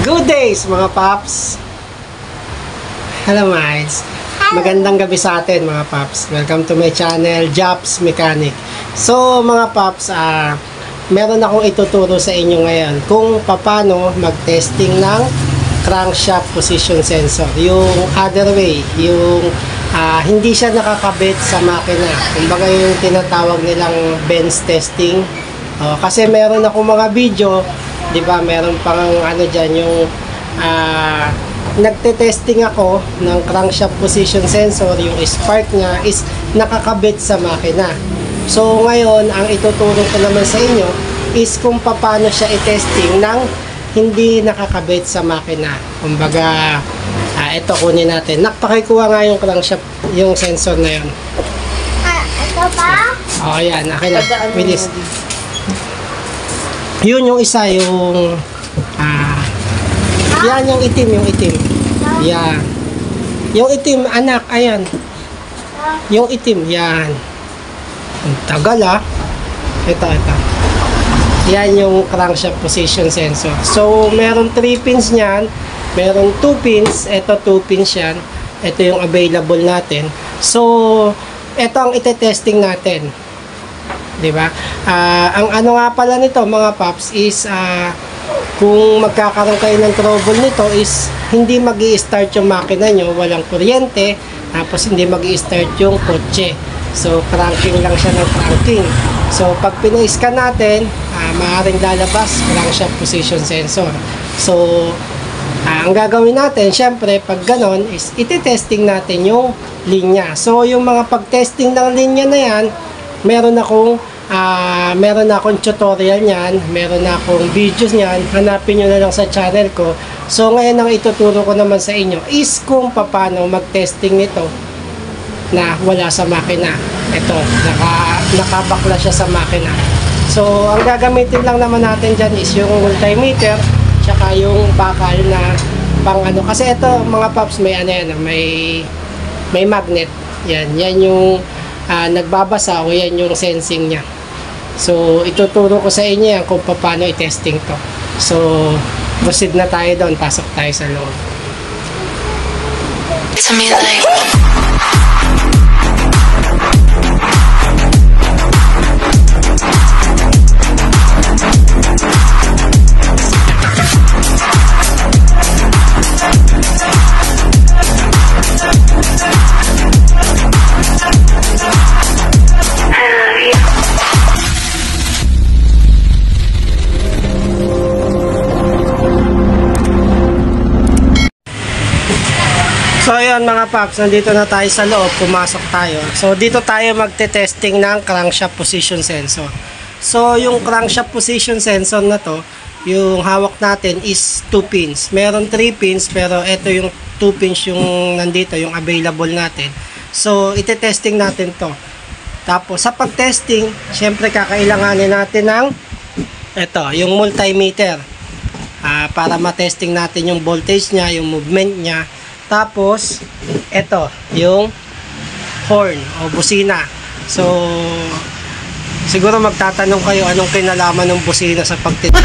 Good days mga paps! Hello mites! Magandang gabi sa atin mga paps. Welcome to my channel, Japs Mechanic. So mga paps, ah, meron akong ituturo sa inyo ngayon kung paano mag-testing ng crankshaft position sensor. Yung other way, yung ah, hindi siya nakakabit sa makina. Kumbaga yung tinatawag nilang bench testing. Oh, kasi meron ako mga video, 'di ba? Meron pang ano diyan yung ah nagte-testing ako ng crankshaft position sensor, yung spark niya is nakakabit sa makina. So ngayon, ang ituturo ko naman sa inyo is kung paano siya i-testing ng hindi nakakabit sa makina. Kumbaga, ah, ito kunin natin. Nakpakikuha nga yung crankshaft, yung sensor na yun. Ah, ito ba? O, oh, ayan. Akin na. Bilis. Yun yung isa, yung... Ah, yan yung itim, yung itim. Yan. Yung itim, anak, ayan. Yung itim, yan. Ang tagal ah. Ito, ito. Yan yung crankshaft position sensor. So, meron 3 pins niyan. Meron 2 pins. Ito 2 pins yan. Ito yung available natin. So, ito ang ite-testing natin. 'Di ba? Ah, ang ano nga pala nito mga paps is ah, kung magkakaroon kayo ng trouble nito is hindi mag start yung makina nyo, walang kuryente, tapos hindi mag start yung kotse. So, cranking lang siya ng cranking. So, pag pina-scan natin, ah, maaaring lalabas crankshaft position sensor. So, ah, ang gagawin natin, syempre, pag ganon, is iti-testing natin yung linya. So, yung mga pag-testing ng linya na yan, meron akong ah meron akong tutorial niyan, meron akong videos niyan, hanapin nyo na lang sa channel ko. So ngayon ang ituturo ko naman sa inyo is kung paano mag-testing nito na wala sa makina. Ito, naka, nakabakla siya sa makina. So ang gagamitin lang naman natin dyan is yung multimeter tsaka yung bakal na pang ano. Kasi ito mga paps may ano yan, may, may magnet. Yan, yan yung ah, nagbabasa o yan yung sensing niya. So, ituturo ko sa inyo yan kung paano i-testing to. So, proceed na tayo doon. Pasok tayo sa loob. to me like Ayun mga paps, nandito na tayo sa loob. Pumasok tayo. So, dito tayo magte-testing ng crankshaft position sensor. So, yung crankshaft position sensor na to, yung hawak natin is 2 pins. Meron 3 pins, pero ito yung 2 pins yung nandito, yung available natin. So, ite-testing natin to. Tapos, sa pag-testing, syempre kakailanganin natin ng ito, yung multimeter. Ah, para ma-testing natin yung voltage niya, yung movement niya. Tapos, ito, yung horn o busina. So, siguro magtatanong kayo anong kinalaman ng busina sa pagtitin.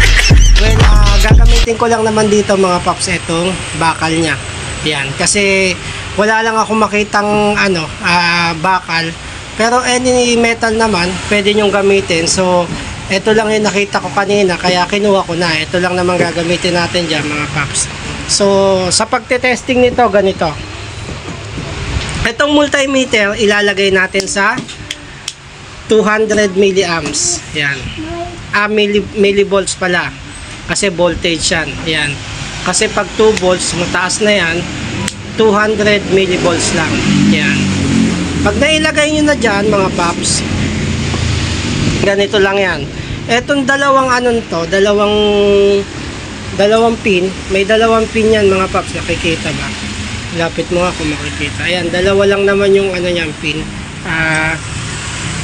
well, ah, gagamitin ko lang naman dito mga paps itong bakal niya. Yan, kasi wala lang ako makitang ano, ah, bakal. Pero any metal naman, pwede nyong gamitin. So, ito lang yung nakita ko kanina, kaya kinuha ko na. Ito lang naman gagamitin natin dyan mga paps. So, sa pagte-testing nito, ganito. Itong multimeter, ilalagay natin sa 200 milliamps. Yan. Ah, milli, millivolts pala. Kasi voltage yan. Yan. Kasi pag 2 volts, mataas na yan, 200 millivolts lang. Yan. Pag nailagay nyo na dyan, mga paps, ganito lang yan. Etong dalawang ano to, dalawang dalawang pin, may dalawang pin yan mga paps, nakikita ba? Lapit mo kung makikita. Ayan, dalawa lang naman yung ano yan pin. Ah,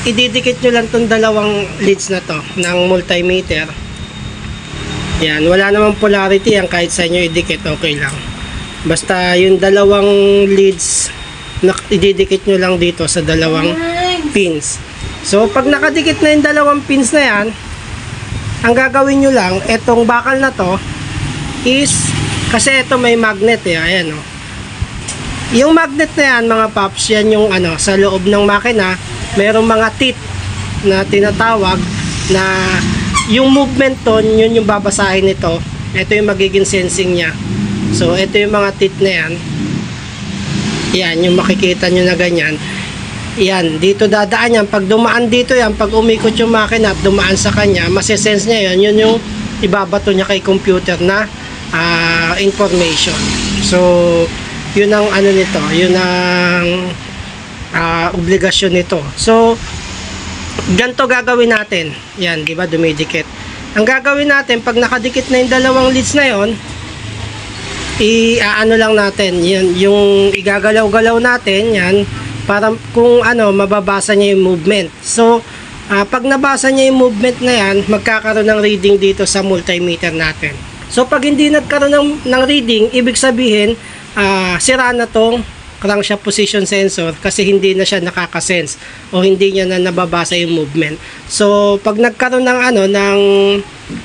ididikit nyo lang tong dalawang leads na to ng multimeter. Yan, wala namang polarity yan kahit sa inyo idikit, okay lang. Basta yung dalawang leads na ididikit nyo lang dito sa dalawang pins. So, pag nakadikit na yung dalawang pins na yan, ang gagawin nyo lang, etong bakal na to, is kasi ito may magnet eh ayan oh. Yung magnet na yan mga paps, yan yung ano sa loob ng makina, merong mga teeth na tinatawag na yung movement ton, yun yung babasahin nito. Ito yung magiging sensing niya. So ito yung mga teeth na yan. Yan, yung makikita nyo na ganyan. Yan, dito dadaan yan. Pag dumaan dito yan, pag umikot yung makina at dumaan sa kanya, masesense niya yun. Yun yung ibabato niya kay computer na ah, information. So, yun ang ano nito, yun ang ah, obligasyon nito. So, ganito gagawin natin. Yan, di ba, dumidikit. Ang gagawin natin, pag nakadikit na yung dalawang leads na yon, i-ano lang natin, yan, yung igagalaw-galaw natin, yan, para kung ano, mababasa niya yung movement. So, ah, pag nabasa niya yung movement na yan, magkakaroon ng reading dito sa multimeter natin. So, pag hindi nagkaroon ng, ng reading, ibig sabihin, ah, sira na tong crankshaft position sensor kasi hindi na siya nakakasense o hindi niya na nababasa yung movement. So, pag nagkaroon ng ano ng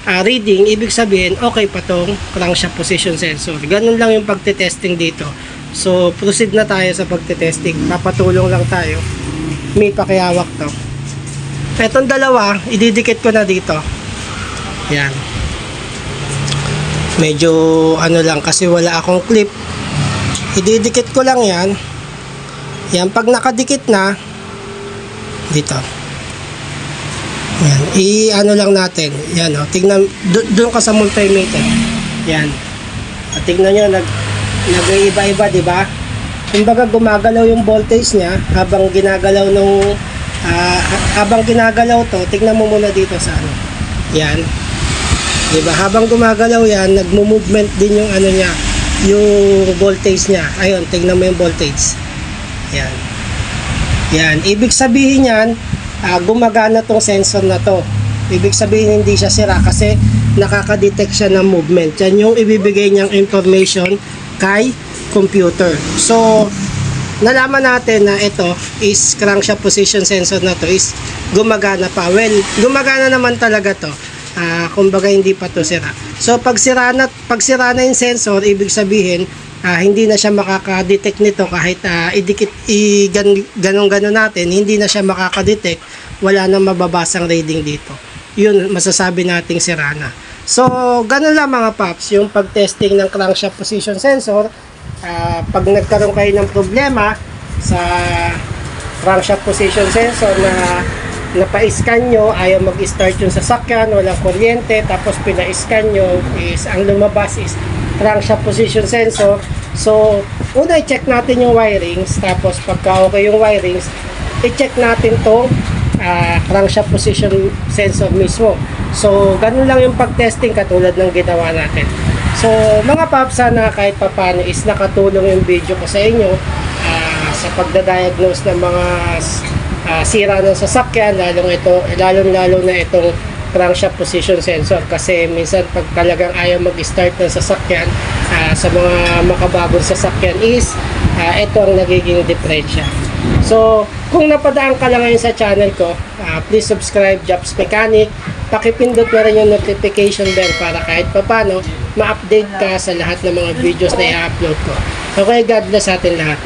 ah, reading, ibig sabihin okay pa tong crankshaft position sensor. Ganun lang yung pagte-testing dito. So, proceed na tayo sa pagte-testing. Papatulong lang tayo. May pakihawak to. Etong dalawa, ididikit ko na dito. Yan. Medyo ano lang kasi wala akong clip. Ididikit ko lang yan. Yan pag nakadikit na dito. Yan i ano lang natin. Yan o tignan do- doon ka sa multimeter. Yan. At tignan nyo nag nag-iiba-iba di ba? Kumbaga gumagalaw yung voltage niya habang ginagalaw nung ah, habang ginagalaw to tignan mo muna dito sa ano. Yan di ba habang gumagalaw yan nagmo-movement din yung ano niya yung voltage niya. Ayun, tingnan mo yung voltage. Yan. Yan. Ibig sabihin yan, ah, gumagana tong sensor na to. Ibig sabihin hindi siya sira kasi nakaka-detect siya ng movement. Yan yung ibibigay niyang information kay computer. So, nalaman natin na ito is crankshaft position sensor na to is gumagana pa. Well, gumagana naman talaga to. Ah, kumbaga hindi pa to sira. So pag sira na pag sira na yung sensor, ibig sabihin ah, hindi na siya makaka-detect nito kahit ah, idikit i gan, ganun-ganun natin, hindi na siya makaka-detect, wala nang mababasang reading dito. Yun masasabi nating sira na. So, ganun lang mga paps, yung pag-testing ng crankshaft position sensor, ah, pag nagkaroon kayo ng problema sa crankshaft position sensor na napa-scan nyo, ayaw mag-start yung sasakyan, walang kuryente, tapos pina-scan nyo is, ang lumabas is crankshaft position sensor. So, una i-check natin yung wirings, tapos pagka okay yung wirings, i-check natin tong ah, crankshaft position sensor mismo. So, ganun lang yung pag-testing katulad ng ginawa natin. So, mga paps, sana kahit papano is nakatulong yung video ko sa inyo ah, sa pagda-diagnose ng mga ah, sira ng sasakyan, lalong ito, lalong lalo na itong crankshaft position sensor kasi minsan pag talagang ayaw mag-start ng sasakyan ah, sa mga makabagong sasakyan is ah, ito ang nagiging diferensya. So, kung napadaan ka lang ngayon sa channel ko, ah, please subscribe Jobs Mechanic. Pakipindot na rin yung notification bell para kahit papano ma-update ka sa lahat ng mga videos na i-upload ko. Okay, God bless atin lahat.